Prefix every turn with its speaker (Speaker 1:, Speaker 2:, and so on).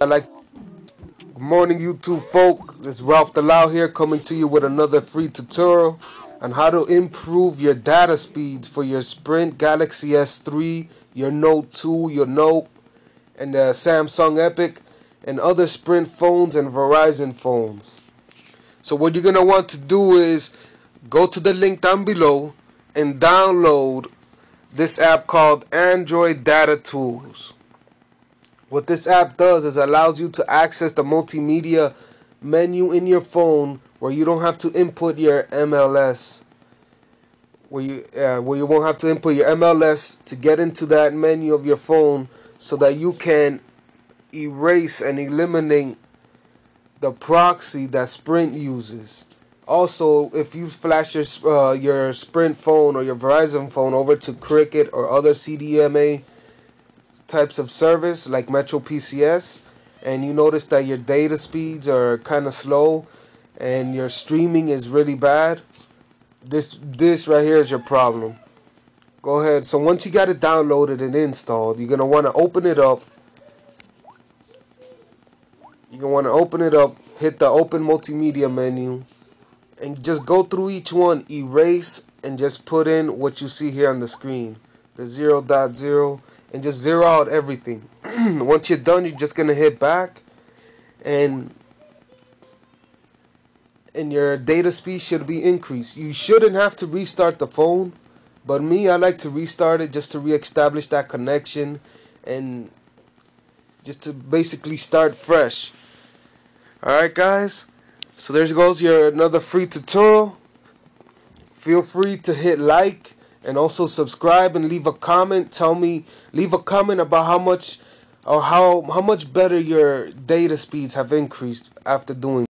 Speaker 1: I like Good morning YouTube folk. Is Ralph Delau here coming to you with another free tutorial on how to improve your data speeds for your Sprint Galaxy S3, your Note 2, your Note, and the Samsung Epic, and other Sprint phones and Verizon phones. So what you're going to want to do is go to the link down below and download this app called Android Data Tools. What this app does is allows you to access the multimedia menu in your phone where you don't have to input your MLS where you uh, where you won't have to input your MLS to get into that menu of your phone so that you can erase and eliminate the proxy that Sprint uses. Also, if you flash your uh, your Sprint phone or your Verizon phone over to Cricket or other CDMA types of service like Metro PCS and you notice that your data speeds are kind of slow and your streaming is really bad, this this right here is your problem. Go ahead. So once you got it downloaded and installed, you're going to want to open it up. You're to want to open it up, hit the open multimedia menu and just go through each one, erase and just put in what you see here on the screen. The 0.0 .0 and just zero out everything. Once you're done, you're just gonna hit back, and and your data speed should be increased. You shouldn't have to restart the phone, but me, I like to restart it just to reestablish that connection, and just to basically start fresh. All right, guys. So there goes your another free tutorial. Feel free to hit like and also subscribe and leave a comment. Tell me, leave a comment about how much or how how much better your data speeds have increased after doing